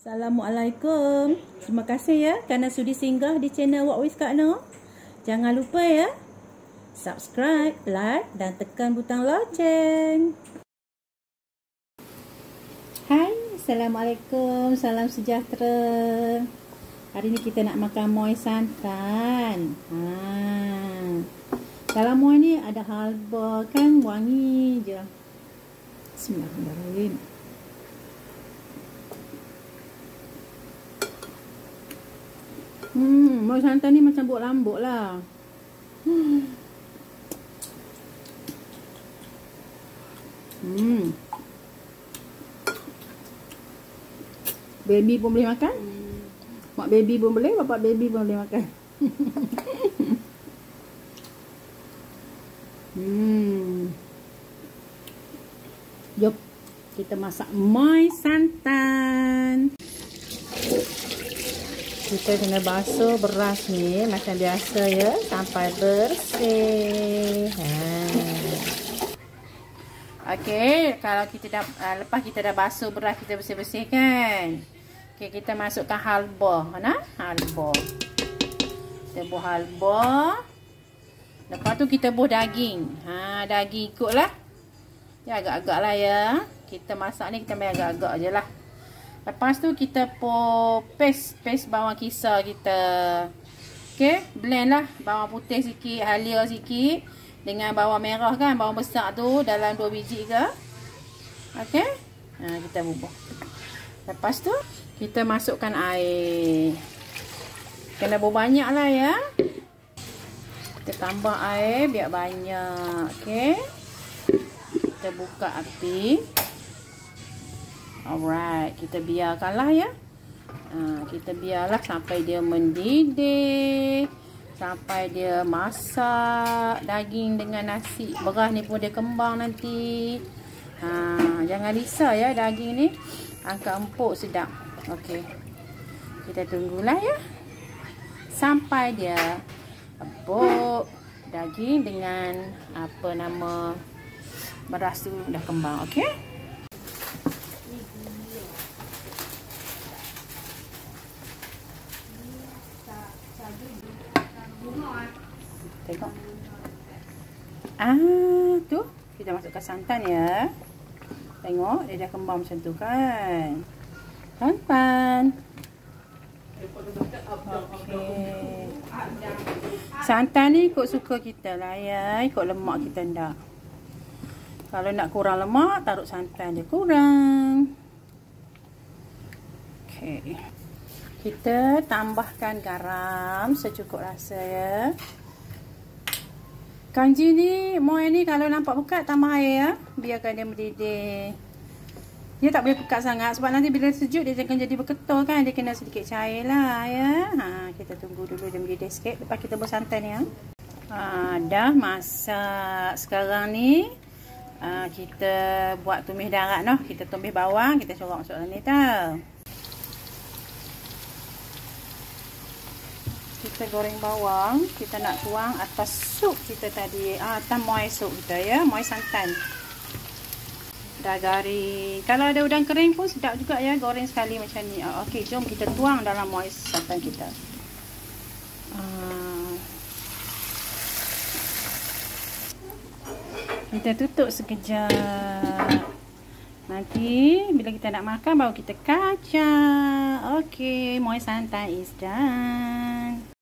Assalamualaikum. Terima kasih ya kerana sudi singgah di channel What with Kak No. Jangan lupa ya subscribe, like dan tekan butang loceng. Hai, Assalamualaikum. Salam sejahtera. Hari ni kita nak makan moy santan. Ha. Dalam moy ni ada halba kan wangi je. Bismillahirrahmanirrahim. Hmm, moy santan ni macam buat lambuk lah. Hmm. Baby pun boleh makan? Hmm. Mak baby pun boleh, bapak baby pun boleh makan. hmm. Jom kita masak moy santan kita kena basuh beras ni macam biasa ya sampai bersih. Ha. Okey, kalau kita dah uh, lepas kita dah basuh beras kita bersih-bersih kan. Okey, kita masukkan halba, mana? Halba. Kita buh halba. Lepas tu kita buh daging. Ha, daging ikutlah. Ya agak-agaklah ya. Kita masak ni kita main agak-agak ajalah. Lepas tu kita paste paste bawang kisar kita. Okey, blend lah bawang putih sikit, halia sikit dengan bawang merah kan, bawang besar tu dalam 2 biji ke. Okey. Ha kita bubuh. Lepas tu kita masukkan air. Kena banyak lah ya. Kita tambah air biar banyak. Okey. Kita buka api. Alright, kita biarkanlah ya. Ha, kita biarlah sampai dia mendidih. Sampai dia masak daging dengan nasi. Beras ni pun dia kembang nanti. Ha, jangan risau ya daging ni. Angkat empuk sedap. Okey. Kita tunggulah ya. Sampai dia empuk daging dengan apa nama beras tu dah kembang. Okey. Tengok. Ah, tu. Kita masukkan santan ya. Tengok, dia dah kembang macam tu kan. Santan. Okay. Santan ni ikut suka kita lah ya. Ikut lemak kita ndak. Kalau nak kurang lemak, taruh santan dia kurang. Okay. Kita tambahkan garam secukup rasa ya. Kanji ni, moy ni kalau nampak pekat tambah air ya. Biarkan dia mendidih. Dia tak boleh pekat sangat sebab nanti bila sejuk dia akan jadi berketul kan. Dia kena sedikit cair lah ya. Ha, kita tunggu dulu dia mendidih sikit. Lepas kita buat santan ya. Ha, dah masak. Sekarang ni ha, kita buat tumis darat noh. Kita tumis bawang. Kita corok masuk dalam ni tau. Kita goreng bawang kita nak tuang atas sup kita tadi. Ah, atas moy sup kita ya moy santan. Dah garing. Kalau ada udang kering pun sedap juga ya goreng sekali macam ni. Ah, ok jom kita tuang dalam moy santan kita. Ah. kita tutup sekejap. Nanti bila kita nak makan baru kita kacang ok moy santan is done